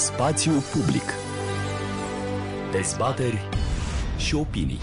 Spațiu public. Dezbateri și opinii.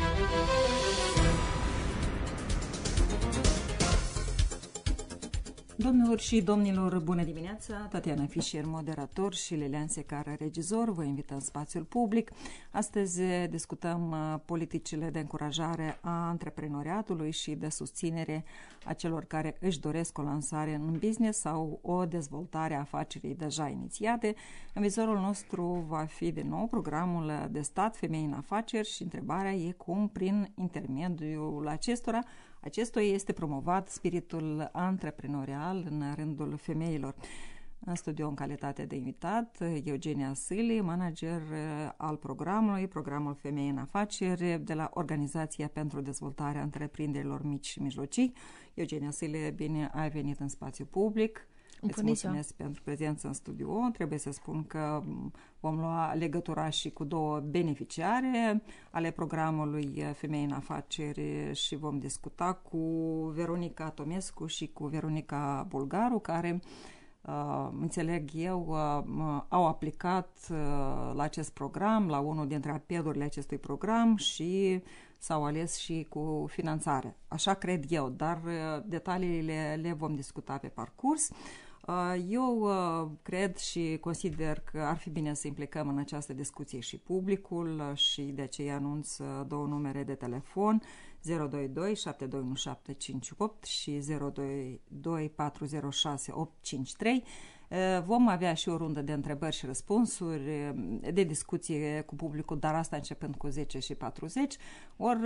Domnilor și domnilor, bună dimineața! Tatiana Fischer, moderator și Lilian Secara, regizor, vă invităm în spațiul public. Astăzi discutăm uh, politicile de încurajare a antreprenoriatului și de susținere a celor care își doresc o lansare în business sau o dezvoltare a afacerii deja inițiate. În vizorul nostru va fi din nou programul de stat Femei în afaceri și întrebarea e cum, prin intermediul acestora, Acestuia este promovat spiritul antreprenorial în rândul femeilor. În studio în calitate de invitat, Eugenia Sili, manager al programului, programul Femei în Afaceri de la Organizația pentru Dezvoltarea Întreprinderilor Mici și Mijlocii. Eugenia Sili, bine ai venit în spațiu public. Bună Îți mulțumesc pentru prezență în studio. Trebuie să spun că vom lua legătura și cu două beneficiare ale programului Femei în Afaceri și vom discuta cu Veronica Tomescu și cu Veronica Bulgaru, care Uh, înțeleg eu, uh, au aplicat uh, la acest program, la unul dintre apelurile acestui program și s-au ales și cu finanțare. Așa cred eu, dar uh, detaliile le vom discuta pe parcurs. Eu cred și consider că ar fi bine să implicăm în această discuție și publicul și de aceea anunț două numere de telefon 022 721758 și 022 406 853 Vom avea și o rundă de întrebări și răspunsuri, de discuție cu publicul, dar asta începând cu 10 și 40. Ori,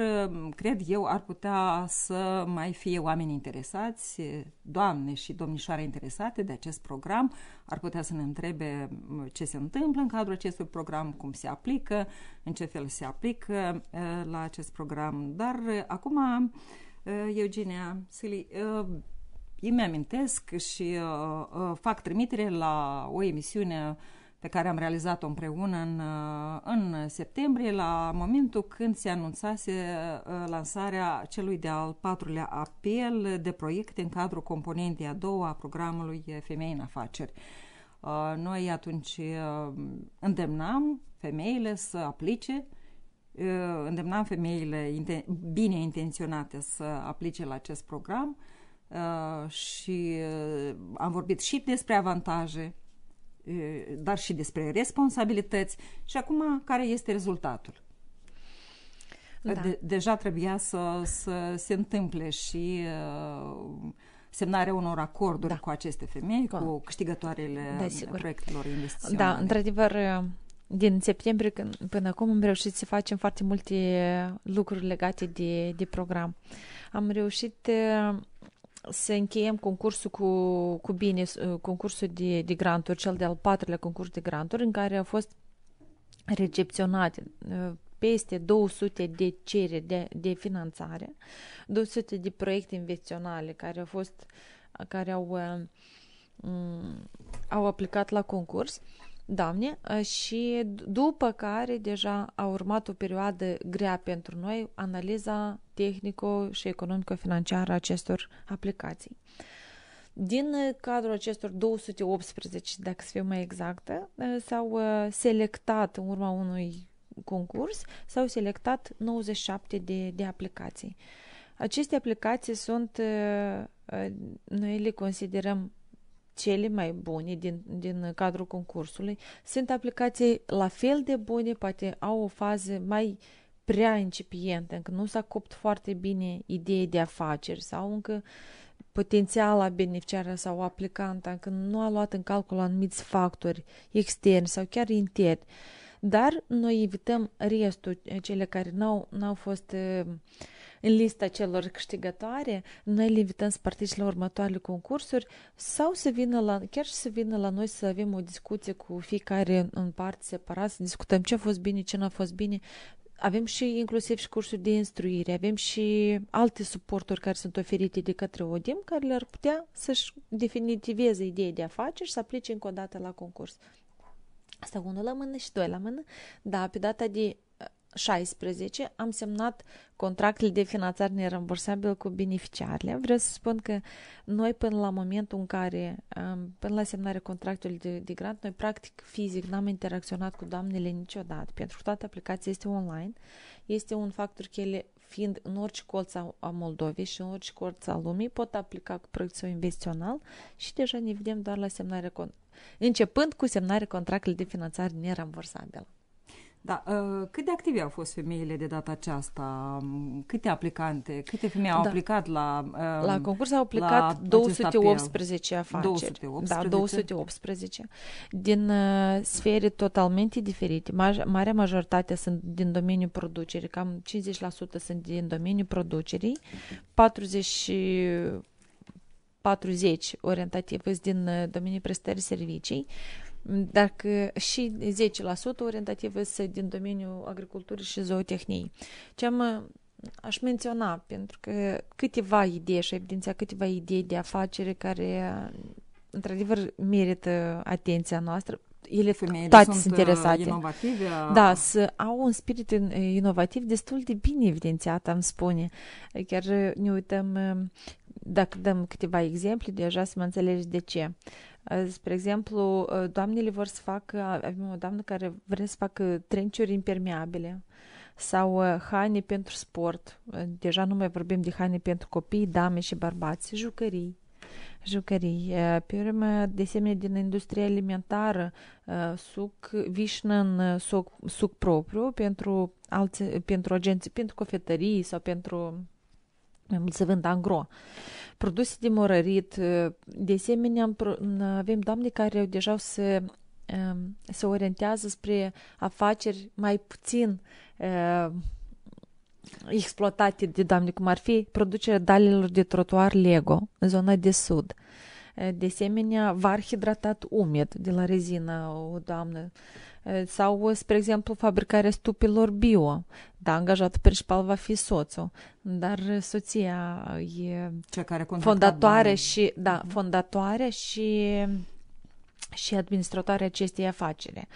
cred eu, ar putea să mai fie oameni interesați, doamne și domnișoare interesate de acest program, ar putea să ne întrebe ce se întâmplă în cadrul acestui program, cum se aplică, în ce fel se aplică la acest program. Dar acum, Eugenia Sili, îmi amintesc și uh, uh, fac trimitere la o emisiune pe care am realizat-o împreună în, uh, în septembrie, la momentul când se anunțase uh, lansarea celui de-al patrulea apel de proiecte în cadrul componentei a doua a programului Femei în Afaceri. Uh, noi atunci uh, îndemnam femeile să aplice uh, îndemnam femeile bine intenționate să aplice la acest program Uh, și uh, am vorbit și despre avantaje, uh, dar și despre responsabilități și acum care este rezultatul. Da. De, deja trebuia să, să se întâmple și uh, semnarea unor acorduri da. cu aceste femei, da. cu câștigătoarele da, proiectelor investiționale. Da, într-adevăr, din septembrie până acum am reușit să facem foarte multe lucruri legate de, de program. Am reușit să încheiem concursul cu, cu bine, concursul de, de granturi, cel de-al patrulea concurs de granturi, în care au fost recepționate peste 200 de cereri de, de finanțare, 200 de proiecte investiționale care au fost, care au, au aplicat la concurs Doamne, și după care deja a urmat o perioadă grea pentru noi, analiza tehnico și economico-financiară a acestor aplicații. Din cadrul acestor 218, dacă să fiu mai exactă, s-au selectat în urma unui concurs, s-au selectat 97 de, de aplicații. Aceste aplicații sunt, noi le considerăm cele mai bune din, din cadrul concursului. Sunt aplicații la fel de bune, poate au o fază mai prea incipientă, încă nu s-a copt foarte bine ideea de afaceri sau încă potențiala beneficiară sau aplicanta încă nu a luat în calcul anumiți factori externi sau chiar interni. Dar noi evităm restul, cele care n-au, n-au fost uh, în lista celor câștigătoare, noi le invităm să participe la următoarele concursuri sau să vină la, chiar și să vină la noi să avem o discuție cu fiecare în parte separat, să discutăm ce a fost bine, ce nu a fost bine, avem și inclusiv și cursuri de instruire, avem și alte suporturi care sunt oferite de către ODIM, care le-ar putea să-și definitiveze ideea de afaceri și să aplice încă o dată la concurs. Asta unul la mână și doi la mână. Da, pe data de 16 am semnat contractele de finanțare nerambursabil cu beneficiarele. Vreau să spun că noi până la momentul în care, până la semnarea contractului de, de grant, noi practic fizic n-am interacționat cu doamnele niciodată, pentru că toată aplicația este online. Este un factor cheie fiind în orice colț a Moldovei și în orice colț al lumii, pot aplica cu proiect sau investițional și deja ne vedem doar la semnare, începând cu semnarea contractului de finanțare nerambursabilă. Da, uh, cât de active au fost femeile de data aceasta? Câte aplicante? Câte femei au da. aplicat la uh, La concurs au aplicat 218 afaceri. 218. Da, 218. Din uh, sfere totalmente diferite. Ma- marea majoritate sunt din domeniul producerii, cam 50% sunt din domeniul producerii, 40 40 orientativ din uh, domeniul prestării servicii, dacă și 10% orientativ este din domeniul agriculturii și zootehniei. Ce am aș menționa, pentru că câteva idei și evidenția câteva idei de afacere care într-adevăr merită atenția noastră, ele Femeile toate sunt sunt interesate. inovative. Da, să au un spirit inovativ destul de bine evidențiat, am spune. Chiar ne uităm, dacă dăm câteva exemple, deja să mă înțelegi de ce. Spre exemplu, doamnele vor să facă, avem o doamnă care vrea să facă trenciuri impermeabile sau haine pentru sport. Deja nu mai vorbim de haine pentru copii, dame și bărbați, jucării. Jucării. Pe urmă, de asemenea, din industria alimentară, suc, vișnă în suc, suc propriu pentru, alți, pentru agenții, pentru cofetării sau pentru să vând angro produse de morărit. De asemenea, avem doamne care deja se, se orientează spre afaceri mai puțin exploatate de doamne, cum ar fi producerea dalilor de trotuar Lego în zona de sud. De asemenea, var hidratat umed de la rezină, o doamnă sau, spre exemplu, fabricarea stupilor bio. Da, angajatul principal va fi soțul, dar soția e Cea care fondatoare banii. și, da, fondatoare și, și administratoarea acestei afaceri.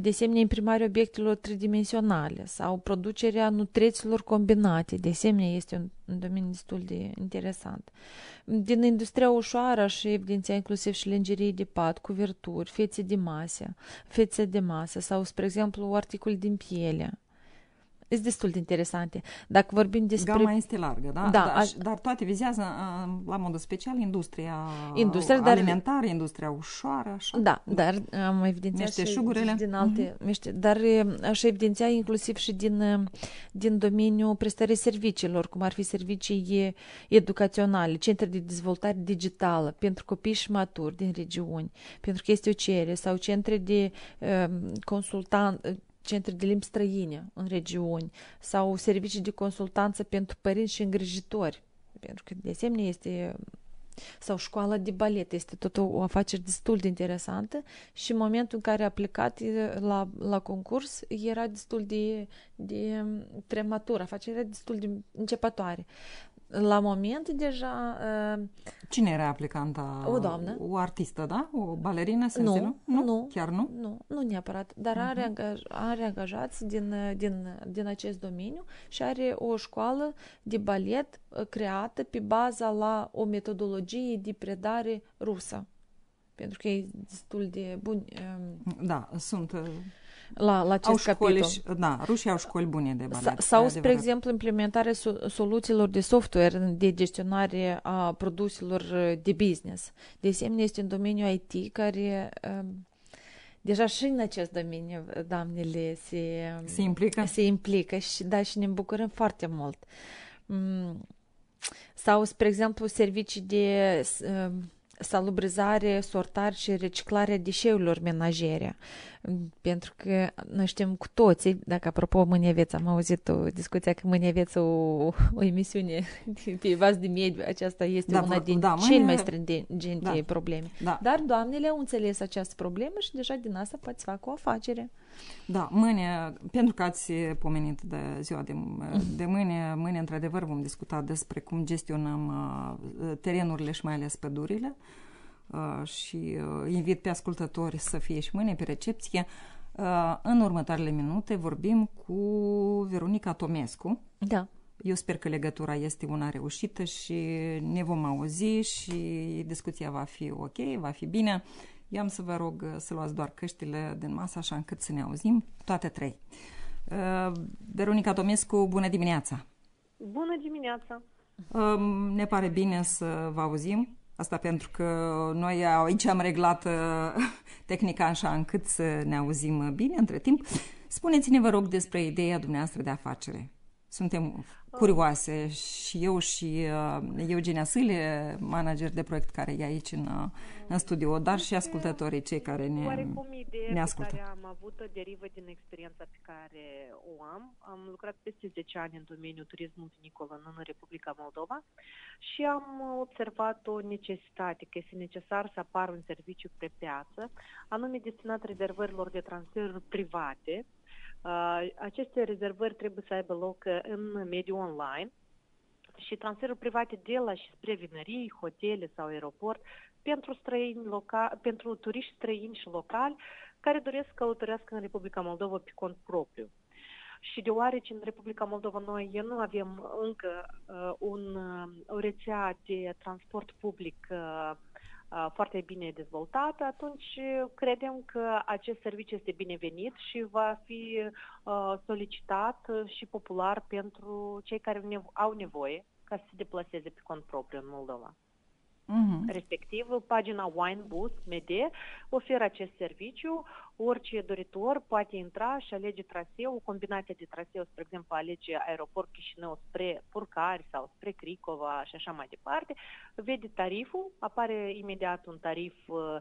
De asemenea, imprimarea obiectelor tridimensionale sau producerea nutreților combinate, de asemenea, este un, un domeniu destul de interesant. Din industria ușoară și evidenția inclusiv și lingerie de pat, cuverturi, fețe de masă, fețe de masă sau, spre exemplu, articole din piele sunt destul de interesante. Dacă vorbim despre... Gama este largă, da? Da, dar, aș... dar toate vizează la modul special industria, industria alimentară, dar... industria ușoară, așa? Da, dar am evidențiat și, și din alte... Mm-hmm. Mește, dar aș evidenția inclusiv și din, din domeniul prestării serviciilor, cum ar fi servicii educaționale, centre de dezvoltare digitală pentru copii și maturi din regiuni, pentru că este o cerere, sau centre de uh, consultant centre de limbi străine în regiuni sau servicii de consultanță pentru părinți și îngrijitori, pentru că de asemenea este sau școala de balet. Este tot o, o afacere destul de interesantă și în momentul în care a plecat la, la concurs era destul de, de prematur, afacerea era destul de începătoare la moment deja... Uh, Cine era aplicanta? O doamnă. O artistă, da? O balerină, să nu, nu, nu? Nu. Chiar nu? Nu, nu neapărat. Dar uh-huh. are, angaj, are angajați din, din, din acest domeniu și are o școală de balet uh, creată pe baza la o metodologie de predare rusă. Pentru că e destul de bun. Um, da, sunt... Uh la, la acest au capitol. Și, da, rușii au școli bune de balet. Sau, spre exemplu, implementarea soluțiilor de software de gestionare a produselor de business. De asemenea, este un domeniu IT care um, deja și în acest domeniu doamnele se, se implică. Se implică și, da, și ne bucurăm foarte mult. Mm, sau, spre exemplu, servicii de um, salubrizare, sortare și reciclare deșeurilor menajere. Pentru că noi știm cu toții, dacă apropo mâine aveți, am auzit o discuție că mâine aveți o, o emisiune pe bază de mediu, aceasta este da, una din da, cele mâine... mai stringente da, probleme. Da. Dar doamnele au înțeles această problemă și deja din asta poți fac o afacere. Da, mâine, pentru că ați pomenit de ziua de, de mâine, mâine într-adevăr vom discuta despre cum gestionăm uh, terenurile și mai ales pădurile uh, și uh, invit pe ascultători să fie și mâine pe recepție. Uh, în următoarele minute vorbim cu Veronica Tomescu. Da. Eu sper că legătura este una reușită și ne vom auzi și discuția va fi ok, va fi bine. Eu am să vă rog să luați doar căștile din masă așa încât să ne auzim toate trei. Uh, Veronica Tomescu, bună dimineața! Bună dimineața! Uh, ne pare bine să vă auzim. Asta pentru că noi aici am reglat uh, tehnica așa încât să ne auzim bine între timp. Spuneți-ne, vă rog, despre ideea dumneavoastră de afacere. Suntem curioase și eu și uh, Eugenia Sâle, manager de proiect care e aici în, uh, în studio, dar și ascultătorii cei care ne, Oarecum ideea ne ascultă. pe care am avut-o derivă din experiența pe care o am. Am lucrat peste 10 ani în domeniul turismului vinicol în Republica Moldova și am observat o necesitate, că este necesar să apară un serviciu pe piață, anume destinat rezervărilor de transfer private, aceste rezervări trebuie să aibă loc în mediul online și transferuri private de la și spre vinării, hotele sau aeroport pentru, străini loca- pentru turiști străini și locali care doresc să călătorească în Republica Moldova pe cont propriu. Și deoarece în Republica Moldova noi nu avem încă uh, un, uh, o rețea de transport public uh, foarte bine dezvoltată, atunci credem că acest serviciu este binevenit și va fi solicitat și popular pentru cei care au nevoie ca să se deplaseze pe cont propriu în Moldova. Uh-huh. Respectiv, pagina Wine Boost MD oferă acest serviciu. Orice doritor poate intra și alege traseu, combinația de traseu, spre exemplu, alege aeroport Chișinău spre Purcari sau spre Cricova și așa mai departe, vede tariful, apare imediat un tarif uh,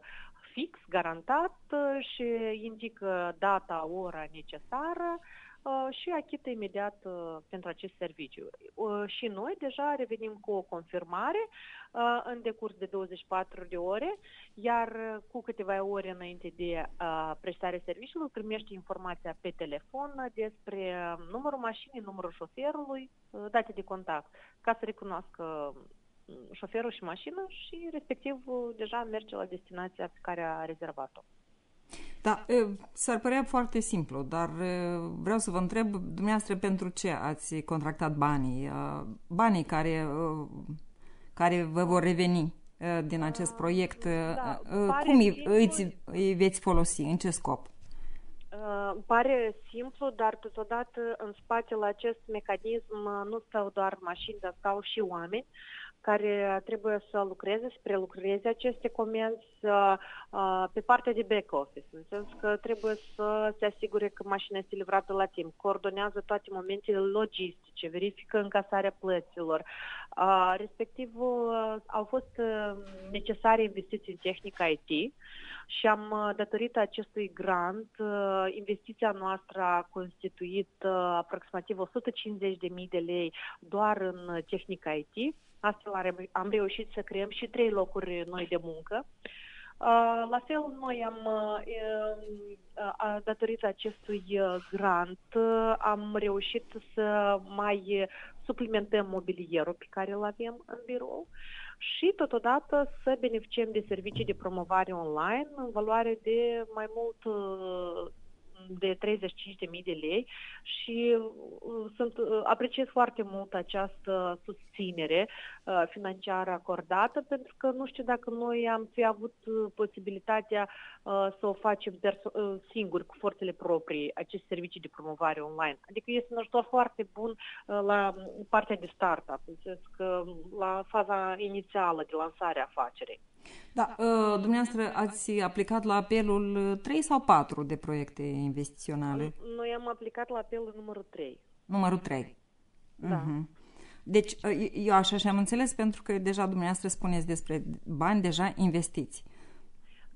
fix, garantat uh, și indică data, ora necesară Uh, și achită imediat uh, pentru acest serviciu. Uh, și noi deja revenim cu o confirmare în decurs de 24 de ore, iar cu câteva ore înainte de prestarea serviciului primește informația pe telefon despre numărul mașinii, numărul șoferului, date de contact, ca să recunoască șoferul și mașină și respectiv deja merge la destinația pe care a rezervat-o. Da, s-ar părea foarte simplu, dar vreau să vă întreb, dumneavoastră, pentru ce ați contractat banii? Banii care, care vă vor reveni din acest proiect, da, cum îi, îți, îi veți folosi? În ce scop? Uh, pare simplu, dar totodată în spatele acest mecanism nu stau doar mașini, dar stau și oameni care trebuie să lucreze, să prelucreze aceste comenzi pe partea de back office, în sens că trebuie să se asigure că mașina este livrată la timp, coordonează toate momentele logistice, verifică încasarea plăților. Respectiv, au fost necesare investiții în tehnică IT și am, datorită acestui grant, investiția noastră a constituit aproximativ 150.000 de lei doar în tehnică IT, Astfel am reușit să creăm și trei locuri noi de muncă. La fel, noi am, datorită acestui grant, am reușit să mai suplimentăm mobilierul pe care îl avem în birou și totodată să beneficiem de servicii de promovare online în valoare de mai mult de 35.000 de lei și uh, sunt, uh, apreciez foarte mult această susținere uh, financiară acordată, pentru că nu știu dacă noi am fi avut posibilitatea să o facem perso- singuri, cu forțele proprii, acest servicii de promovare online. Adică este un ajutor foarte bun la partea de startup, că la faza inițială de lansare a afacerii. Da, uh, dumneavoastră ați aplicat la apelul 3 sau 4 de proiecte investiționale? Noi am aplicat la apelul numărul 3. Numărul 3. Da. Uh-huh. Deci, uh, eu așa și am înțeles, pentru că deja dumneavoastră spuneți despre bani deja investiți.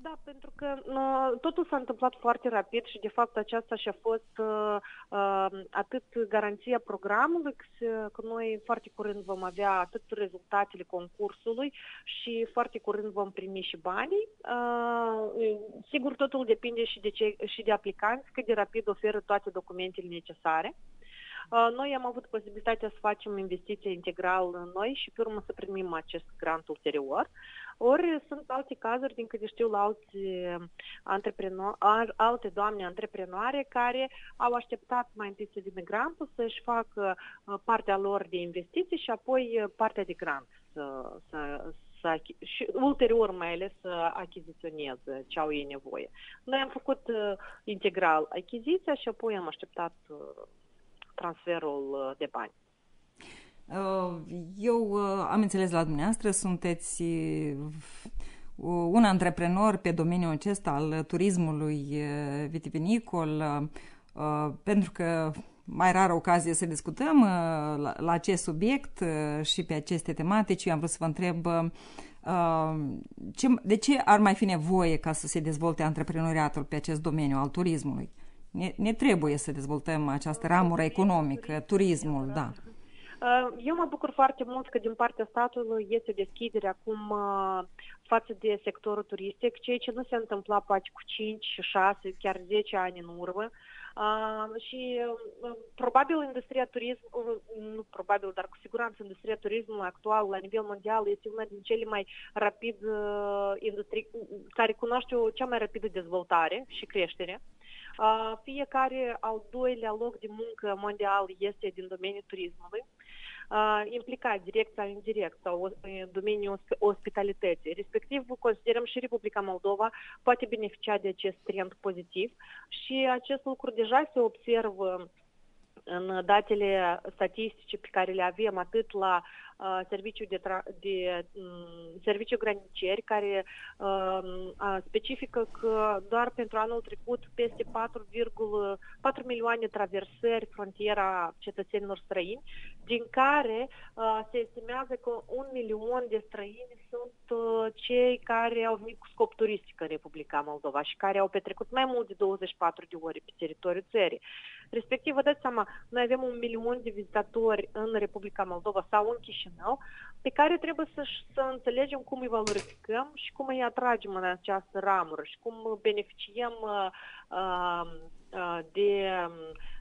Da, pentru că uh, totul s-a întâmplat foarte rapid și de fapt aceasta și-a fost uh, uh, atât garanția programului, că noi foarte curând vom avea atât rezultatele concursului și foarte curând vom primi și banii. Uh, sigur, totul depinde și de, ce, și de aplicanți cât de rapid oferă toate documentele necesare. Noi am avut posibilitatea să facem investiție integral în noi și pe urmă să primim acest grant ulterior. Ori sunt alte cazuri, din câte știu, la alți antreprenori, alte doamne antreprenoare care au așteptat mai întâi să vină grantul, să-și facă partea lor de investiții și apoi partea de grant să, să, să și ulterior mai ales să achiziționeze ce au ei nevoie. Noi am făcut uh, integral achiziția și apoi am așteptat uh, transferul uh, de bani. Uh, eu uh, am înțeles la dumneavoastră, sunteți uh, un antreprenor pe domeniul acesta al turismului vitivinicol, pentru că mai rar ocazie să discutăm la, la acest subiect și pe aceste tematici. Am vrut să vă întreb ce, de ce ar mai fi nevoie ca să se dezvolte antreprenoriatul pe acest domeniu al turismului? Ne, ne trebuie să dezvoltăm această ramură economică, turismul, da. Uh, eu mă bucur foarte mult că din partea statului este deschidere acum uh, față de sectorul turistic, ceea ce nu se întâmpla poate cu 5, 6, chiar 10 ani în urmă. Uh, și uh, probabil industria turism, uh, nu probabil, dar cu siguranță industria turismului actual la nivel mondial este una din cele mai rapid uh, industrii, care cunoaște o cea mai rapidă dezvoltare și creștere. Uh, fiecare al doilea loc de muncă mondial este din domeniul turismului implicat direct sau indirect sau în domeniul ospitalității. Respectiv, considerăm și Republica Moldova poate beneficia de acest trend pozitiv și acest lucru deja se observă în datele statistice pe care le avem atât la uh, serviciul de, tra- de um, serviciu granicieri care uh, specifică că doar pentru anul trecut peste 4,4 milioane traversări frontiera cetățenilor străini, din care uh, se estimează că un milion de străini sunt uh, cei care au venit cu scop turistic în Republica Moldova și care au petrecut mai mult de 24 de ore pe teritoriul țării. Respectiv, vă dați seama, noi avem un milion de vizitatori în Republica Moldova sau în Chișinău, pe care trebuie să, să înțelegem cum îi valorificăm și cum îi atragem în această ramură și cum beneficiem uh, uh, de,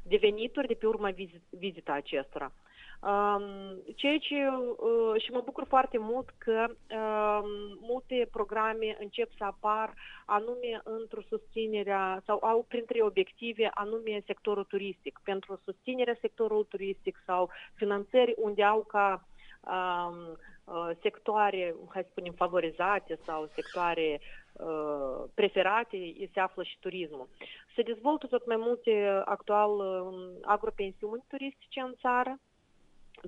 de venituri de pe urma vizit, vizita acestora. Um, ceea ce uh, și mă bucur foarte mult că uh, multe programe încep să apar anume într-o susținerea sau au printre obiective anume sectorul turistic, pentru susținerea sectorului turistic sau finanțări unde au ca um, uh, sectoare, hai să spunem, favorizate sau sectoare uh, preferate, se află și turismul. Se dezvoltă tot mai multe actual uh, agropensiuni turistice în țară,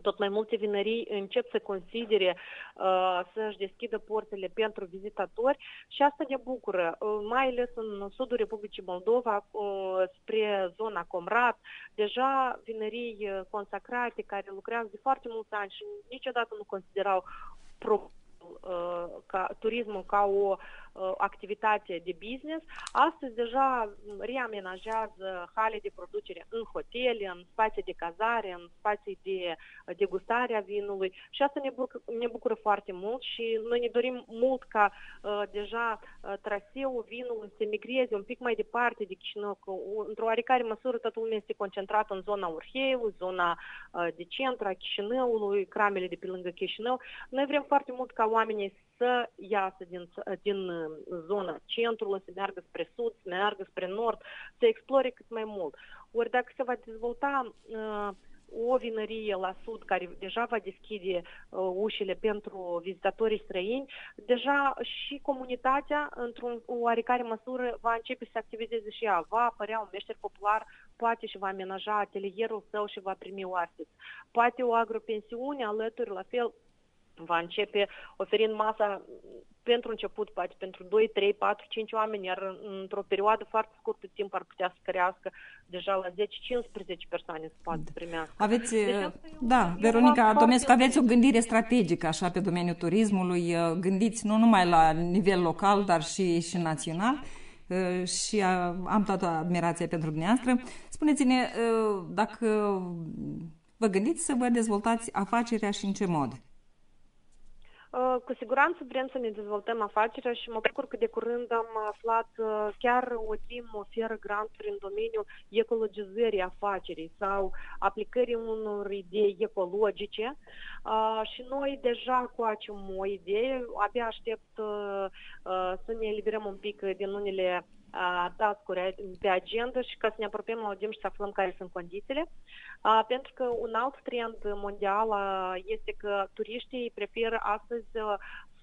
tot mai multe vinării încep să considere uh, să-și deschidă porțile pentru vizitatori și asta ne bucură, uh, mai ales în sudul Republicii Moldova, uh, spre zona Comrat, deja vinării uh, consacrate care lucrează de foarte mulți ani și niciodată nu considerau pro, uh, ca turismul ca o Uh, activitate de business, astăzi deja reamenajează hale de producere în hotele, în spații de cazare, în spații de degustare a vinului și asta ne, bucură, ne bucură foarte mult și noi ne dorim mult ca uh, deja uh, traseul vinului să migreze un pic mai departe de Chișinău, că într-o oarecare măsură toată lumea este concentrată în zona Urheiului, zona uh, de centru a Chișinăului, cramele de pe lângă Chișinău. Noi vrem foarte mult ca oamenii să iasă din, din uh, zona centrului, să meargă spre sud, să meargă spre nord, să explore cât mai mult. Ori dacă se va dezvolta uh, o vinărie la sud care deja va deschide uh, ușile pentru vizitatorii străini, deja și comunitatea, într-o oarecare măsură, va începe să activizeze și ea. Va apărea un meșter popular, poate și va amenaja atelierul său și va primi oaspeți. Poate o agropensiune alături, la fel, va începe oferind masa pentru început, poate pentru 2, 3, 4, 5 oameni, iar într-o perioadă foarte scurtă de timp ar putea să crească deja la 10-15 persoane să poată primească. Aveți, deci, da, Veronica Tomescu, aveți o gândire strategică așa pe domeniul turismului, gândiți nu numai la nivel local, dar și, și național și am toată admirația pentru dumneavoastră. Spuneți-ne dacă vă gândiți să vă dezvoltați afacerea și în ce mod? Uh, cu siguranță vrem să ne dezvoltăm afacerea și mă bucur că de curând am aflat uh, chiar o team oferă granturi în domeniul ecologizării afacerii sau aplicării unor idei ecologice. Uh, și noi deja facem o idee, abia aștept să ne eliberăm un pic din unele task-uri pe agenda și ca să ne apropiem la audim și să aflăm care sunt condițiile. Pentru că un alt trend mondial este că turiștii preferă astăzi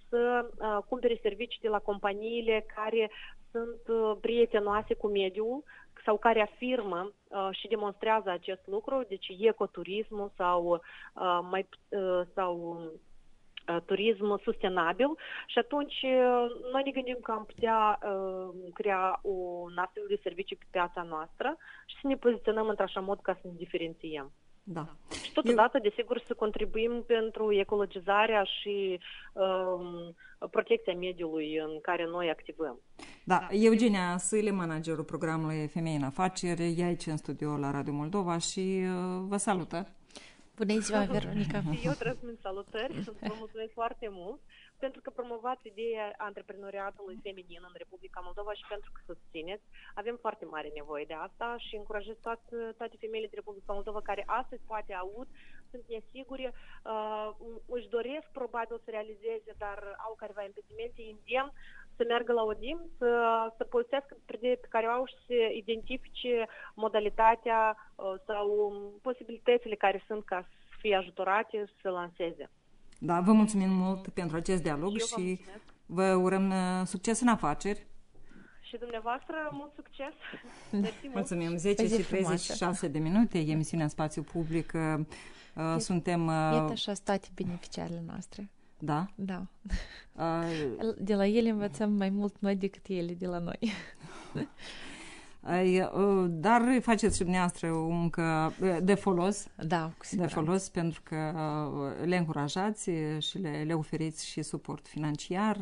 să cumpere servicii de la companiile care sunt prietenoase cu mediul sau care afirmă uh, și demonstrează acest lucru, deci ecoturismul sau, uh, mai, uh, sau Uh, turism sustenabil și atunci uh, noi ne gândim că am putea uh, crea un astfel de serviciu pe piața noastră și să ne poziționăm într-așa mod ca să ne diferențiem. Da. Și totodată, Eu... desigur, să contribuim pentru ecologizarea și um, protecția mediului în care noi activăm. Da, Eugenia Sâle, managerul programului Femei în Afaceri, e aici în studio la Radio Moldova și uh, vă salută. Bună ziua, Veronica! Eu transmit salutări și vă mulțumesc foarte mult pentru că promovați ideea antreprenoriatului feminin în Republica Moldova și pentru că susțineți. Avem foarte mare nevoie de asta și încurajez toate, toate femeile din Republica Moldova care astăzi poate aud, sunt nesigure, uh, își doresc probabil să realizeze, dar au careva impedimente, îndemn să meargă la ODIM, să, să folosească pe care au și să identifice modalitatea uh, sau posibilitățile care sunt ca să fie ajutorate să se lanseze. Da, vă mulțumim mult pentru acest dialog și, și vă, vă urăm uh, succes în afaceri. Și dumneavoastră, mult succes! Mulțumim! 10 și 36 de minute, emisiunea Spațiu Public. Uh, suntem... Uh... Iată așa state beneficiarele noastre. Da? Da. De la ele învățăm mai mult noi decât ele de la noi. Dar faceți și dumneavoastră o muncă de folos. Da, cu De folos pentru că le încurajați și le, le oferiți și suport financiar.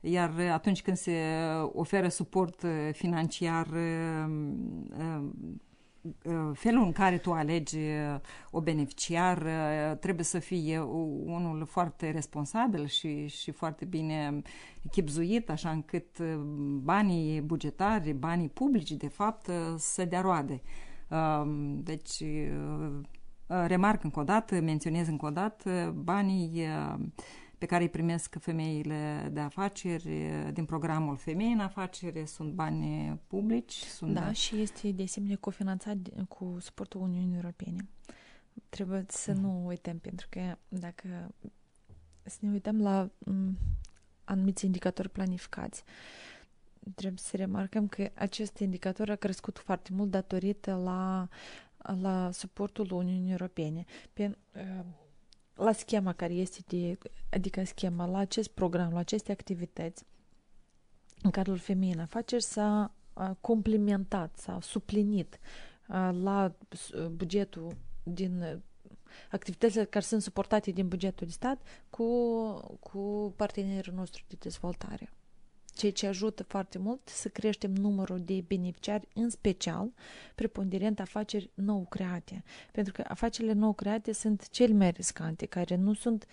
Iar atunci când se oferă suport financiar Uh, felul în care tu alegi uh, o beneficiar uh, trebuie să fie unul foarte responsabil și, și foarte bine echipzuit, așa încât banii bugetari, banii publici, de fapt, să dea roade. Deci, remarc încă o dată, menționez încă o dată, banii pe care îi primesc femeile de afaceri din programul Femei în afacere sunt bani publici. Sunt da, de... și este de asemenea cofinanțat cu suportul Uniunii Europene. Trebuie să mm. nu uităm, pentru că dacă să ne uităm la m, anumiți indicatori planificați, trebuie să remarcăm că acest indicator a crescut foarte mult datorită la, la suportul Uniunii Europene. Pe, uh, la schema care este de, adică schema, la acest program, la aceste activități, în cadrul femeii în afaceri s-a complementat, s-a suplinit la bugetul din activitățile care sunt suportate din bugetul de stat cu, cu partenerii nostru de dezvoltare ceea ce ajută foarte mult să creștem numărul de beneficiari, în special preponderent afaceri nou create. Pentru că afacerile nou create sunt cel mai riscante, care nu sunt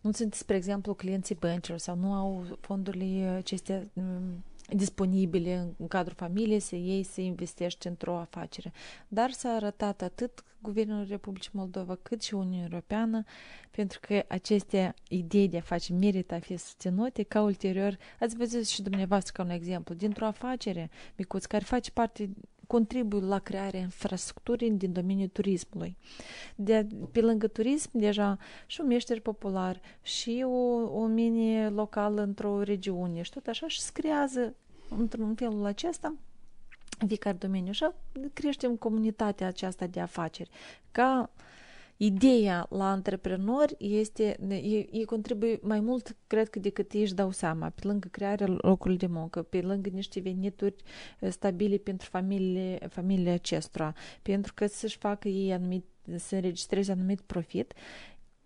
nu sunt, spre exemplu, clienții băncilor sau nu au fondurile acestea mm, disponibile în cadrul familiei să ei să investești într-o afacere. Dar s-a arătat atât Guvernul Republicii Moldova cât și Uniunea Europeană pentru că aceste idei de afaceri merită a fi susținute ca ulterior, ați văzut și dumneavoastră ca un exemplu, dintr-o afacere micuț care face parte contribuie la crearea infrastructurii din domeniul turismului. De, pe lângă turism, deja și un meșter popular și o, o mini locală într-o regiune și tot așa și se creează într-un felul acesta în fiecare domeniu și creștem comunitatea aceasta de afaceri ca Ideea la antreprenori este, ei, ei contribuie mai mult, cred că, decât ei își dau seama, pe lângă crearea locului de muncă, pe lângă niște venituri stabile pentru familiile, familiile acestora, pentru că să-și facă ei anumit, să înregistreze anumit profit,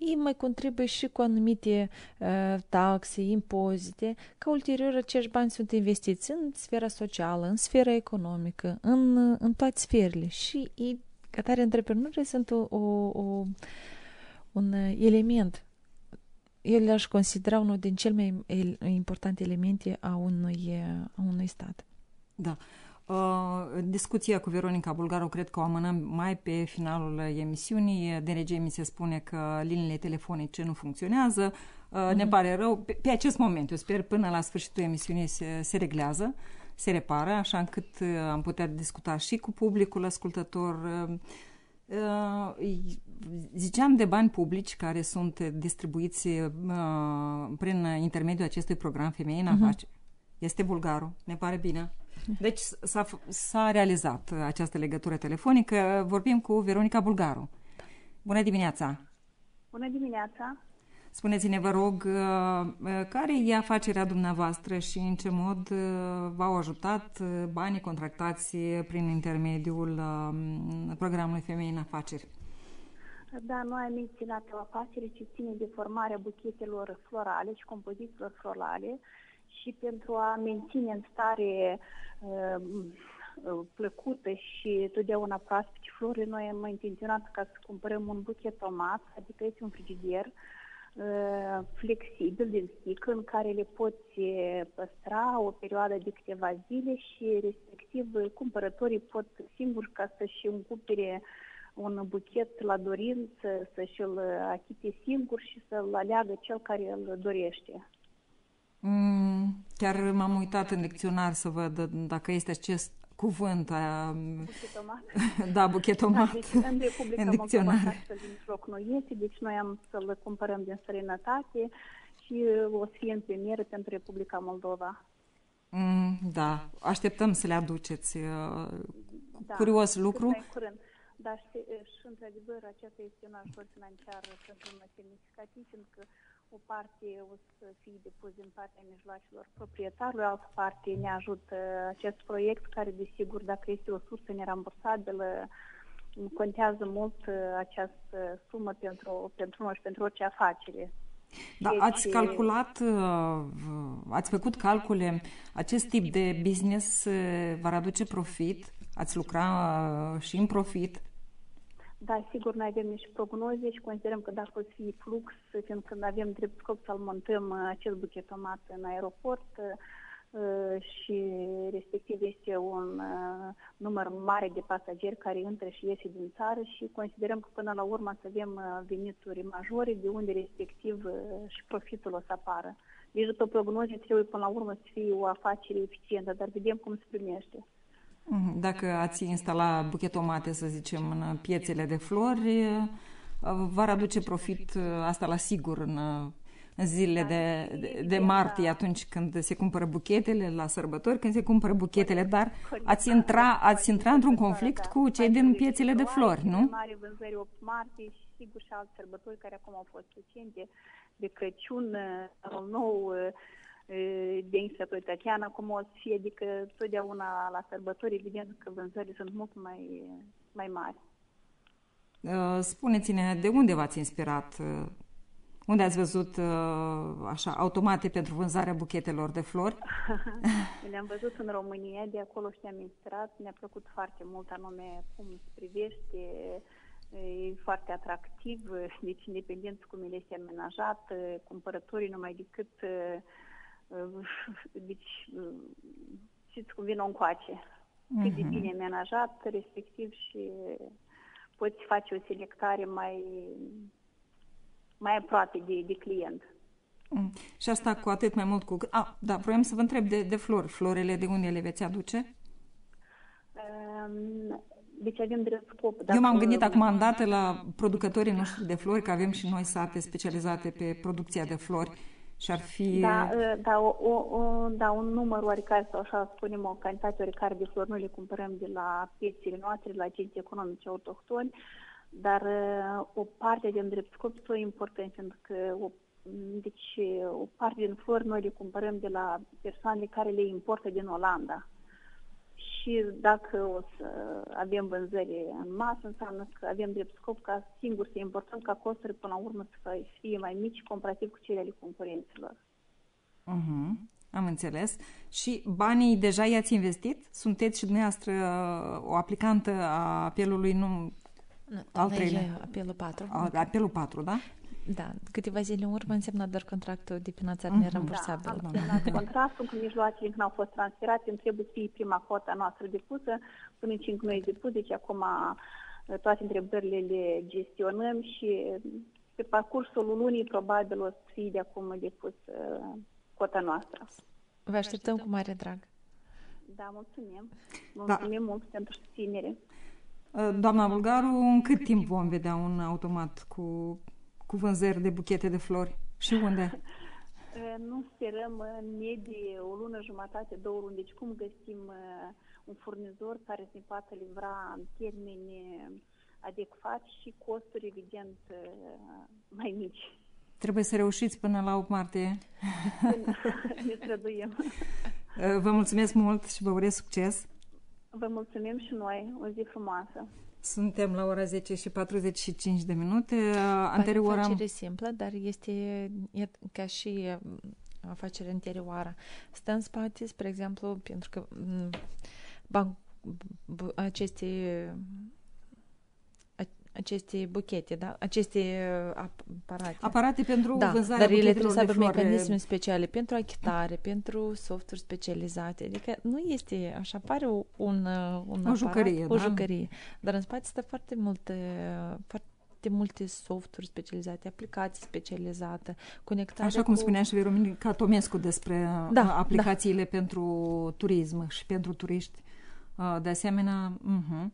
ei mai contribuie și cu anumite uh, taxe, impozite, ca ulterior acești bani sunt investiți în sfera socială, în sfera economică, în, în toate sferele. Și ei ca tare, antreprenorii sunt o, o, o, un element eu le-aș considera unul din cele mai importante elemente a unui, a unui stat. Da. Uh, discuția cu Veronica Bulgaru cred că o amânăm mai pe finalul emisiunii. De regie mi se spune că liniile telefonice nu funcționează. Uh, ne mhm. pare rău. Pe, pe acest moment, eu sper, până la sfârșitul emisiunii se, se reglează, se repară, așa încât uh, am putea discuta și cu publicul ascultător. Ziceam de bani publici care sunt distribuiți prin intermediul acestui program Femei în uh-huh. afaceri. Este bulgarul, ne pare bine. Deci s-a, s-a realizat această legătură telefonică. Vorbim cu Veronica Bulgaru. Bună dimineața! Bună dimineața! Spuneți-ne, vă rog, uh, care e afacerea dumneavoastră și în ce mod uh, v-au ajutat uh, banii contractați prin intermediul programului Femei în Afaceri? Da, noi am menționat o afacere ce ține de formarea buchetelor florale și compozițiilor florale și pentru a menține în stare uh, plăcută și totdeauna proaspete flori, noi am intenționat ca să cumpărăm un buchet tomat, adică este un frigider uh, flexibil din sticlă în care le poți păstra o perioadă de câteva zile și respectiv cumpărătorii pot singuri ca să-și încupere un buchet la dorință, să-și-l achite singur și să-l aleagă cel care îl dorește. Mm, chiar m-am uitat în lecționar să văd dacă este acest cuvânt. Aia... Buchetomat. da, buchetomat. Da, deci în Republica în dicționar. Moldova astfel din loc nu este, deci noi am să-l cumpărăm din străinătate și o să fie în premieră pentru Republica Moldova. Mm, da, așteptăm să le aduceți. Uh, da, Curios lucru. Mai curând. Dar și, și într-adevăr, acesta este un ajutor financiar pentru noi semnificativ, pentru că o parte o să fie depus din partea mijloacelor proprietarului, altă parte ne ajută acest proiect, care, desigur, dacă este o sursă nerambursabilă, contează mult uh, această sumă pentru, pentru noi și pentru orice afacere. Da, deci, ați calculat, uh, ați făcut calcule, acest tip de business uh, va aduce profit? Ați lucra și în profit? Da, sigur, noi avem niște prognoze și considerăm că dacă o să fie flux, fiindcă avem drept scop să-l montăm uh, acel buchetomat în aeroport uh, și respectiv este un uh, număr mare de pasageri care intră și iese din țară și considerăm că până la urmă să avem venituri majore de unde respectiv și profitul o să apară. Deci după prognoze trebuie până la urmă să fie o afacere eficientă, dar vedem cum se primește. Mhm. Dacă ați instala buchetomate, să zicem, în piețele de flori, va aduce profit asta la sigur în, în zilele de, de, de martie, atunci când se cumpără buchetele, la sărbători, când se cumpără buchetele, dar ați intra, ați intra într-un conflict cu cei din piețele de flori, nu? Mare vânzări 8 martie și sigur și alte sărbători care acum au fost recente, de Crăciun, nou, din Sfântul Tatiana, cum o să fie, adică totdeauna la sărbători, evident că vânzările sunt mult mai, mai mari. Spuneți-ne, de unde v-ați inspirat? Unde ați văzut așa automate pentru vânzarea buchetelor de flori? Le-am văzut în România, de acolo și am inspirat. Mi-a plăcut foarte mult anume cum se privește, e foarte atractiv, deci independent cum el este amenajat, cumpărătorii numai decât deci știți cum vin încoace. Uh-huh. Cât de mhm. bine amenajat, respectiv și poți face o selectare mai, mai aproape de, de client. Mm. Și asta cu atât mai mult cu... Ah, da, vroiam să vă întreb de, de flori. Florele de unde le veți aduce? Um, deci avem drept scop. Eu m-am gândit acum îndată la producătorii noștri de flori, că avem și noi sate specializate pe producția de flori și ar fi... Da, ă, da, o, o, da, un număr oarecare sau așa spunem o cantitate oarecare de flori noi le cumpărăm de la piețele noastre, la agenții economice autohtoni, dar ă, o parte din drept scop este important pentru că o, deci, o parte din flori noi le cumpărăm de la persoane care le importă din Olanda și dacă o să avem vânzări în masă, înseamnă că avem drept scop ca singur să importăm ca costuri până la urmă să fie mai mici comparativ cu cele ale concurenților. Uh-huh. Am înțeles. Și banii deja i-ați investit? Sunteți și dumneavoastră o aplicantă a apelului nu... Nu, al treilea. apelul 4. A, apelul 4, da? Da, câteva zile în urmă însemna doar contractul de finanțare Mhm. nerambursabil. Da, am semnat contractul cu mijloacele încă n-au fost transferate, îmi trebuie să fie prima cota noastră depusă, până în 5 noi depus, deci acum uh, toate întrebările le gestionăm și uh, pe parcursul lunii probabil o să fie de acum depus uh, cota noastră. Vă așteptăm cu mare drag. Da, mulțumim. Da. Mulțumim mult pentru susținere. Uh, Doamna Bulgaru, în cât timp vom vedea un automat cu, cu vânzări de buchete de flori? Și unde? Uh, Nu sperăm în medie o lună jumătate, două luni. Deci cum găsim uh, un furnizor care să ne poată livra în termeni uh, adecvați și costuri, evident, uh, mai mici. Trebuie să reușiți până la 8 martie. ne străduim. Uh, Vă mulțumesc mult și vă urez succes. Vă mulțumim și noi. O zi frumoasă. Suntem la ora 10 și 45 de minute. Uh, Pare Anterior am... afacere simplă, dar este e, ca și um, afacere anterioară. Stă în spate, spre exemplu, pentru că m, ban, b- aceste a- aceste buchete, da? aceste uh, aparate. Aparate pentru da, vânzarea dar ele trebuie buchetelor să de aibă flori. mecanisme speciale pentru achitare, pentru softuri specializate. Adică nu este, așa pare o- un, uh, un aparat, jucărie, o da? jucărie. Dar în spate stă foarte multe, foarte multe softuri specializate, aplicații specializate, conectare Așa cum cu... spunea și Veronica Tomescu despre Da, da, aplicațiile da. pentru turism și pentru turiști. Uh, De asemenea, uh-huh.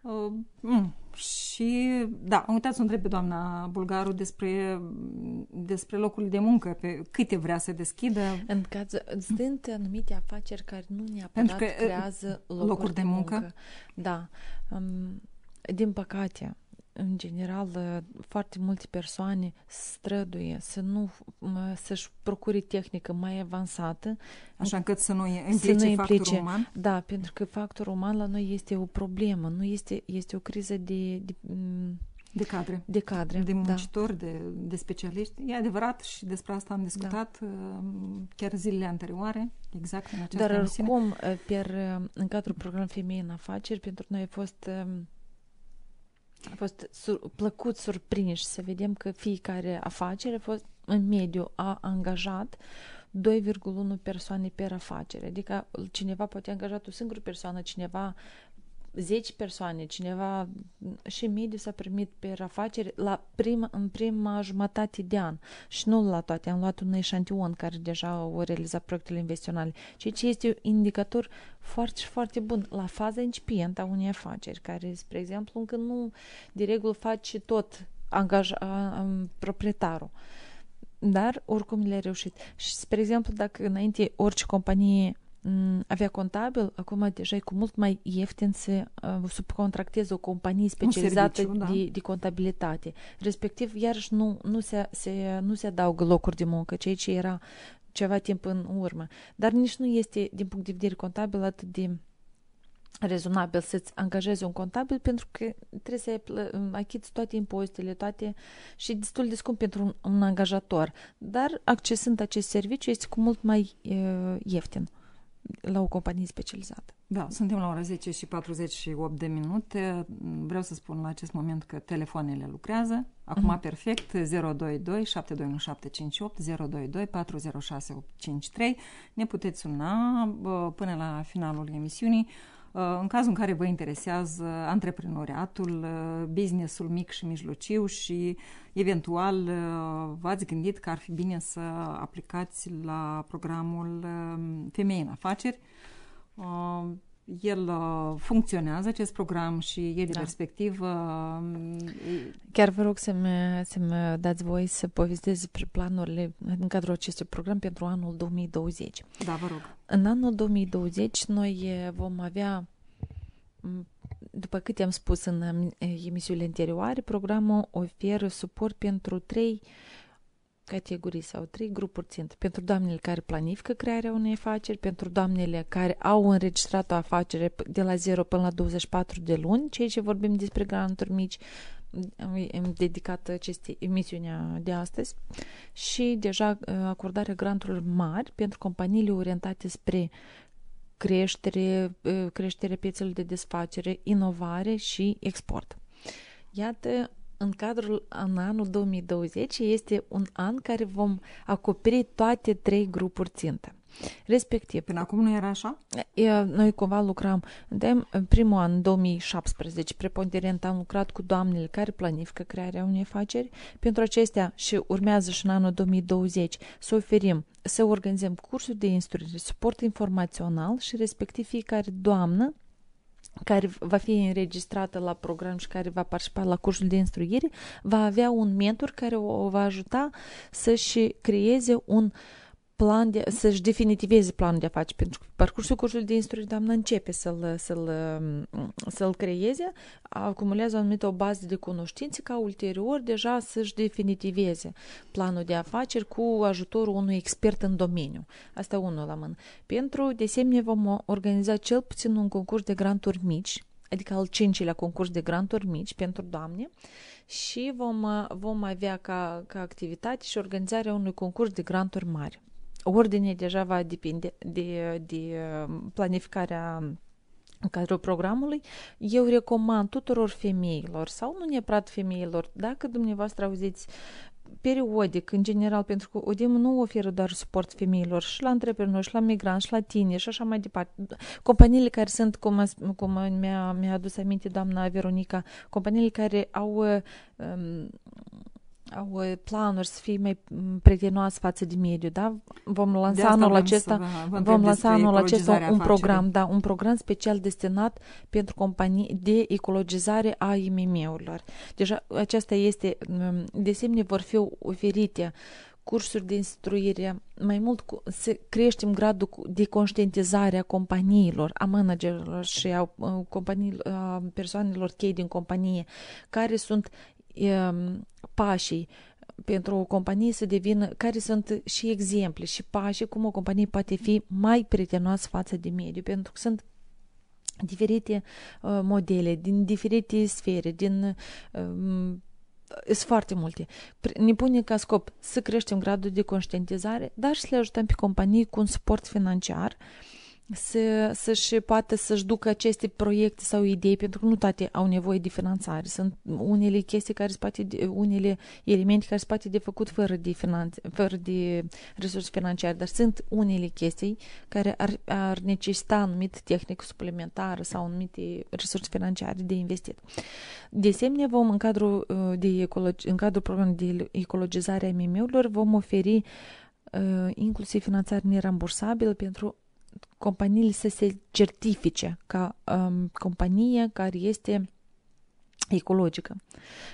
Uh, mm. și da, am uitat să o întreb pe doamna Bulgaru despre, despre locurile de muncă, pe câte vrea să deschidă. În caz, sunt anumite afaceri care nu neapărat Pentru că, creează locuri, locuri de de muncă. muncă. Da. Um, din păcate, în general, uh, foarte multe persoane străduie să nu, m- să-și procure tehnică mai avansată. Așa încât să nu să implice nu factorul implice. uman. Da, pentru că factorul uman la noi este o problemă, nu este, este o criză de, de, m, De cadre. de cadre. De da. muncitori, de, de specialiști. E adevărat și despre asta am discutat uh, chiar zilele anterioare, exact în această Dar emisiune. oricum, uh, per, uh, în cadrul programului Femei în Afaceri, pentru noi a fost, um, a fost sur, plăcut surprinși să vedem că fiecare afacere a fost în mediu a angajat 2,1 persoane per afacere. Adică cineva poate angajat o singură persoană, cineva 10 persoane, cineva și în mediu s-a primit per afacere la prima, în prima jumătate de an și nu la toate, am luat un eșantion care deja au realizat proiectele investiționale, ceea ce este un indicator foarte și foarte bun la faza incipientă a unei afaceri, care, spre exemplu, încă nu de regulă face tot angaja, a, a, proprietarul. Dar oricum le-a reușit. Și, spre exemplu, dacă înainte orice companie m, avea contabil, acum deja e cu mult mai ieftin să uh, subcontracteze o companie specializată serviciu, da. de, de contabilitate. Respectiv, iarăși nu, nu, se, se, nu se adaugă locuri de muncă, ceea ce era ceva timp în urmă. Dar nici nu este, din punct de vedere contabil, atât de rezonabil să-ți angajezi un contabil pentru că trebuie să plă- achiți toate impozitele, toate și destul de scump pentru un, un angajator. Dar accesând acest serviciu este cu mult mai uh, ieftin la o companie specializată. Da, suntem la ora 10 și 48 de minute. Vreau să spun la acest moment că telefoanele lucrează. Acum Mhm. perfect, 022 721 022 406 853. Ne puteți suna bă, până la finalul emisiunii. Uh, În cazul în care vă interesează antreprenoriatul, uh, businessul mic și mijlociu și eventual uh, v-ați gândit că ar fi bine să aplicați la programul uh, Femei în Afaceri. Uh, El uh, funcționează, acest program, și e de Da. perspectivă. uh, Chiar vă rog să-mi, să-mi dați voi să povestesc despre planurile în cadrul acestui program pentru anul 2020. Da, vă rog. În anul 2020 noi eh, vom avea, m, după câte am spus în em, emisiunile anterioare, programul oferă suport pentru trei categorii sau trei grupuri țintă. Pentru doamnele care planifică crearea unei afaceri, pentru doamnele care au înregistrat o afacere p- de la 0 până la 24 de luni, ceea ce vorbim despre granturi mici, am am dedicat aceste emisiunea de astăzi și deja uh, acordarea granturilor mari pentru companiile orientate spre creștere, uh, creșterea piețelor de desfacere, inovare și export. Iată în cadrul în anul 2020 este un an care vom acoperi toate trei grupuri țintă. Respectiv. Până acum nu era așa? Noi cumva lucram, în primul an, 2017, preponderent am lucrat cu doamnele care planifică crearea unei afaceri. Pentru acestea și urmează și în anul 2020 să oferim, să organizăm cursuri de instruire, suport informațional și respectiv fiecare doamnă care va fi înregistrată la program și care va participa la cursul de instruire, va avea un mentor care o va ajuta să-și creeze un uh, plan de, să-și definitiveze planul de afaceri, pentru că parcursul cursului de instruire, doamna, începe să-l, să-l, să-l creeze, acumulează o anumită o bază de cunoștințe ca ulterior deja să-și definitiveze planul de afaceri cu ajutorul unui expert în domeniu. Asta unul la mână. Pentru, de asemenea, vom organiza cel puțin un concurs de granturi mici, adică al cincilea concurs de granturi mici pentru doamne și vom, vom avea ca, ca activitate și organizarea unui concurs de granturi mari. Ordinea deja va depinde de, de planificarea în cadrul programului, eu recomand tuturor femeilor sau nu neapărat femeilor, dacă dumneavoastră auziți periodic, în general, pentru că ODIM nu oferă doar suport femeilor, și la antreprenori, și la migranți, și la tineri, și așa mai departe. Companiile care sunt, cum, cum mi-a, mi-a adus aminte doamna Veronica, companiile care au um, au planuri să fie mai prietenoase față de mediu, da? Vom lansa anul acesta, vom lansa anul acesta un program, da, un program special destinat pentru companii de ecologizare a IMM-urilor. Deja acesta este, de asemenea, vor fi oferite cursuri de instruire, mai mult cu, să creștem gradul de conștientizare a companiilor, a managerilor și a, companiilor, a persoanelor chei din companie, care sunt pașii pentru o companie să devină, care sunt și exemple și pașii cum o companie poate fi mai prietenoasă față de mediu, pentru că sunt diferite uh, modele, din diferite sfere, din uh, sunt foarte multe. Ne pune ca scop să creștem gradul de conștientizare, dar și să le ajutăm pe companii cu un suport financiar uh, să, să-și poată să-și ducă aceste proiecte sau idei, pentru că nu toate au nevoie de finanțare. Sunt unele chestii care se poate, unele elemente care se poate de făcut fără de, finanțe, fără de resurse financiare, dar sunt unele chestii care ar, ar necesita anumit tehnică suplimentară sau anumite resurse financiare de investit. De asemenea, vom în cadrul, uh, de ecologi, în cadrul programului de ecologizare a MM-urilor vom oferi uh, inclusiv finanțare nerambursabilă pentru companiile să se certifice ca um, companie care este ecologică.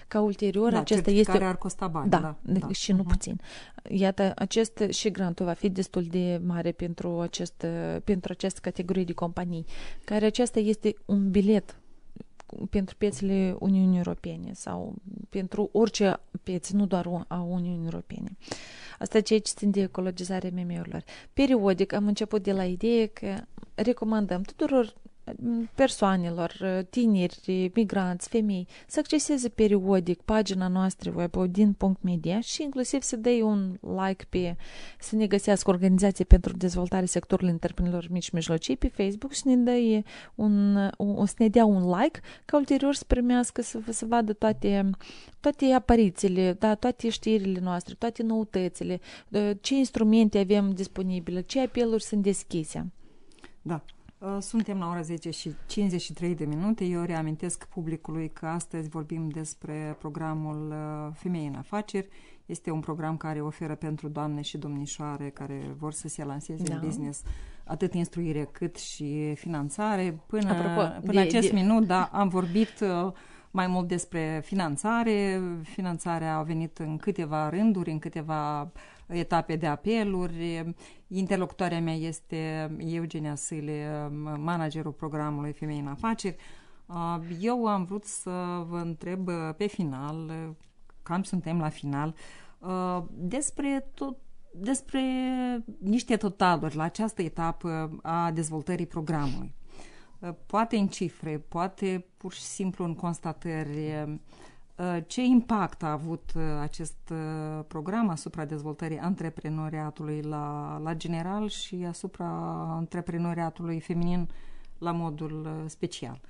Ca ulterior, da, acesta este... ar costa bani. Da, da, da. și nu uh-huh. puțin. Iată, acest și grantul va fi destul de mare pentru, acest, pentru această categorie de companii, care acesta este un bilet pentru piețele Uniunii Europene sau pentru orice piețe, nu doar a Uniunii Europene. Asta ceea ce țin de ecologizarea MM-urilor. Periodic am început de la idee că recomandăm tuturor persoanelor, tineri, migranți, femei, să acceseze periodic pagina noastră web odin.media și inclusiv să dea un like pe, să ne găsească Organizație pentru Dezvoltare Sectorului Întreprinilor Mici și Mijlocii pe Facebook și ne dă un, un, să ne dea un like ca ulterior să primească, să, să vadă toate, toate aparițiile, da, toate știrile noastre, toate noutățile, ce instrumente avem disponibile, ce apeluri sunt deschise. Da. Uh, suntem la ora 10 și 53 de minute. Eu reamintesc publicului că astăzi vorbim despre programul uh, Femei în Afaceri. Este un program care oferă pentru doamne și domnișoare care vor să se lanseze da. în business atât instruire cât și finanțare. Până, Apropo, până de, acest de... minut, da, am vorbit uh, mai mult despre finanțare. Finanțarea a venit în câteva rânduri, în câteva uh, etape de apeluri. Interlocutoarea mea este Eugenia Sâle, managerul programului Femei în Afaceri. Eu am vrut să vă întreb pe final, cam suntem la final, despre tot despre niște totaluri la această etapă a dezvoltării programului. Poate în cifre, poate pur și simplu în constatări, Uh, ce impact a avut uh, acest uh, program asupra dezvoltării antreprenoriatului la, la general și asupra antreprenoriatului feminin la modul special?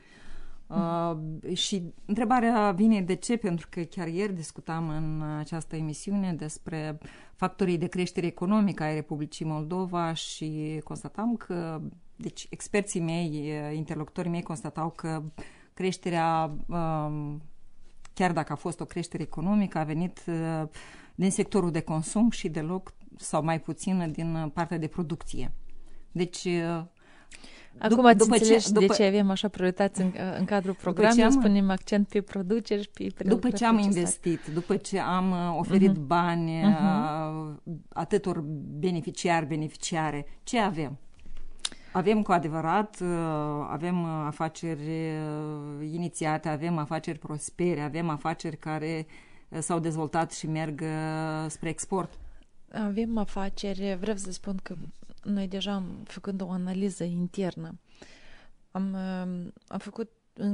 Uh, și întrebarea vine de ce, pentru că chiar ieri discutam în această emisiune despre factorii de creștere economică ai Republicii Moldova și constatam că, deci experții mei, interlocutorii mei constatau că creșterea, uh, chiar dacă a fost o creștere economică, a venit uh, din sectorul de consum și deloc sau mai puțin din partea de producție. Deci uh, Acum ați după înțeles ce, după, de ce avem așa priorități în, în cadrul programului, am, spunem accent pe produceri și pe După ce am investit, după ce am uh, oferit uh-huh. bani uh-huh. atâtor beneficiari, beneficiare, ce avem? Avem cu adevărat, uh, avem afaceri inițiate, avem afaceri prospere, avem afaceri care s-au dezvoltat și merg spre export. Avem afaceri, vreau să spun că noi deja făcând o analiză internă, am, am făcut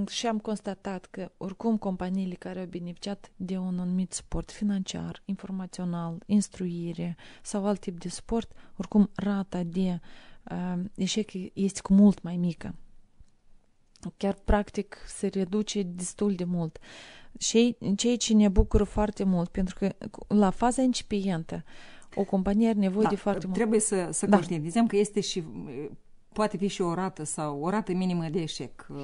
și am constatat că oricum companiile care au beneficiat de un anumit suport financiar, informațional, instruire sau alt tip de suport, oricum rata de uh, eșec este cu mult mai mică. Chiar practic se reduce destul de mult. Și cei ce ne bucură foarte mult, pentru că la faza incipientă, o companie are nevoie da, de foarte mult. Trebuie să, să da. conștientizăm că este și poate fi și o rată sau o rată minimă de eșec. Uh,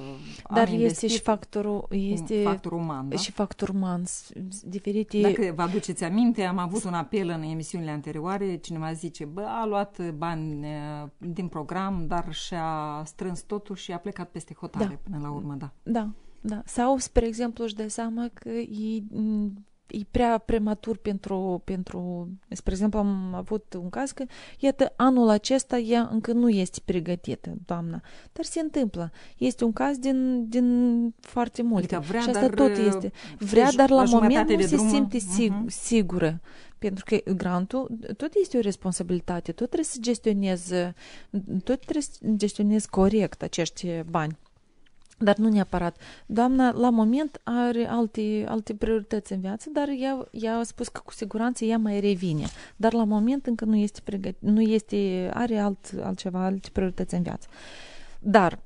Dar Am este și factorul, este factor uman, da? și factor uman, diferite... Dacă vă aduceți aminte, am avut un apel în emisiunile anterioare, cineva zice, bă, a luat bani uh, din program, dar și-a strâns totul și a plecat peste hotare da. până la urmă, da. Da, da. Sau, spre exemplu, își dă seama că ei e prea prematur pentru, pentru... Spre exemplu, am avut un caz că, iată, anul acesta ea încă nu este pregătită, doamna. Dar se întâmplă. Este un caz din, din foarte multe. Adică vrea, și asta dar, tot este. Vrea, dar la moment nu se drumă. simte sig- uh-huh. sigură. Pentru că grantul tot este o responsabilitate, tot trebuie să gestionezi, tot trebuie să gestionezi corect acești bani. Dar nu neapărat. Doamna, la moment, are alte, alte priorități în viață, dar ea, ea a spus că cu siguranță ea mai revine. Dar la moment încă nu este pregătit, nu este, are alt, altceva, alte priorități în viață. Dar,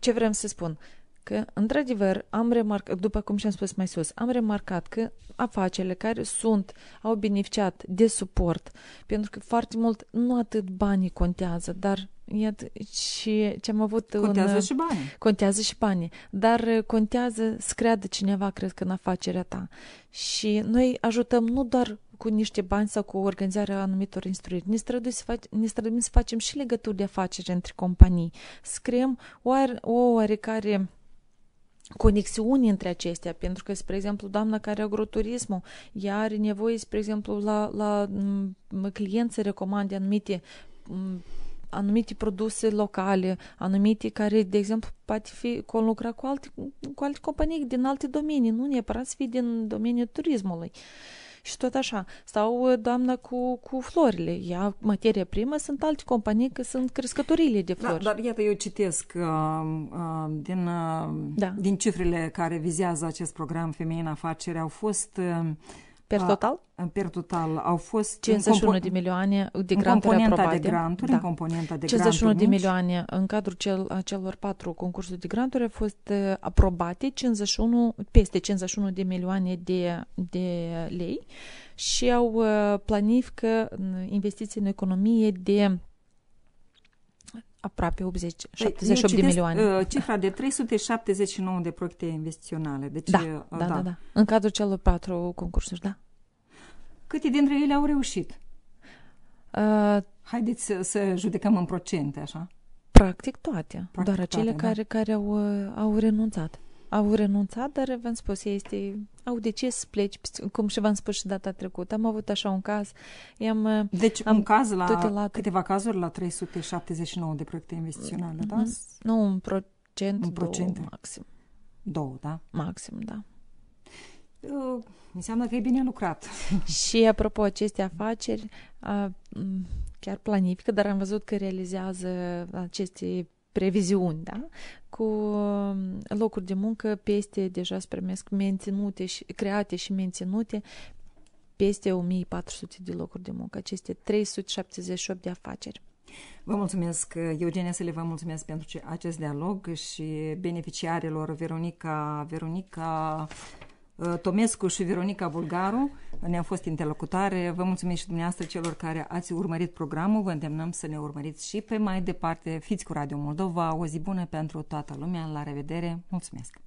ce vrem să spun? Că, într-adevăr, am remarcat, după cum și-am spus mai sus, am remarcat că afacerile care sunt, au beneficiat de suport, pentru că foarte mult nu atât banii contează, dar Iată, și ce am avut Contează un, și banii. Contează și banii. Dar contează să creadă cineva, cred că, în afacerea ta. Și noi ajutăm nu doar cu niște bani sau cu organizarea anumitor instruiri. Ne străduim să, fac, ne străduim să facem și legături de afaceri între companii. Să creăm o, o oarecare conexiuni între acestea, pentru că, spre exemplu, doamna care agroturismul, ea are nevoie, spre exemplu, la, la clienți să recomande anumite anumite produse locale, anumite care, de exemplu, poate fi conlucra cu alte, cu alte companii din alte domenii, nu neapărat să fie din domeniul turismului. Și tot așa. Sau uh, doamna cu, cu florile. Ea, materia primă, sunt alte companii, că sunt crescătorile de da, flori. Da, dar iată, eu citesc uh, uh, din, uh, da. din cifrele care vizează acest program Femei în Afaceri, au fost uh, Per total? A, per total au fost 51 de milioane de granturi aprobate. de granturi, da. în componenta de 51 granturi de milioane în cadrul cel, celor patru concursuri de granturi au fost uh, aprobate 51, peste 51 de milioane de, de lei și au uh, planifică investiții în economie de aproape 80, 78 păi, de milioane. Uh, cifra de 379 de proiecte investiționale. Deci, da, uh, da, da, da. În cadrul celor patru concursuri, da. Câte dintre ele au reușit? Uh, Haideți să, să judecăm în procente, așa. Practic toate. Practic doar acele toate, da. care, da. care au, uh, au renunțat. Au renunțat, dar v-am spus, este au decis să pleci, cum și v-am spus și data trecută. Am avut așa un caz. I-am, uh, deci am un caz la tutelat. câteva cazuri la 379 de proiecte investiționale, mm-hmm. da? Nu, un procent, un procent două maxim. Două, da? Maxim, da. Uh, înseamnă că e bine lucrat. și apropo aceste afaceri, uh, chiar planifică, dar am văzut că realizează aceste previziuni, da? cu um, locuri de muncă peste, deja se primesc menținute și, create și menținute peste 1400 de locuri de muncă, aceste 378 de afaceri. Vă mulțumesc, Eugenia, să le vă mulțumesc pentru acest dialog și beneficiarilor Veronica, Veronica uh, Tomescu și Veronica Bulgaru ne-au fost interlocutare. Vă mulțumesc și dumneavoastră celor care ați urmărit programul. Vă îndemnăm să ne urmăriți și pe mai departe. Fiți cu Radio Moldova. O zi bună pentru toată lumea. La revedere. Mulțumesc!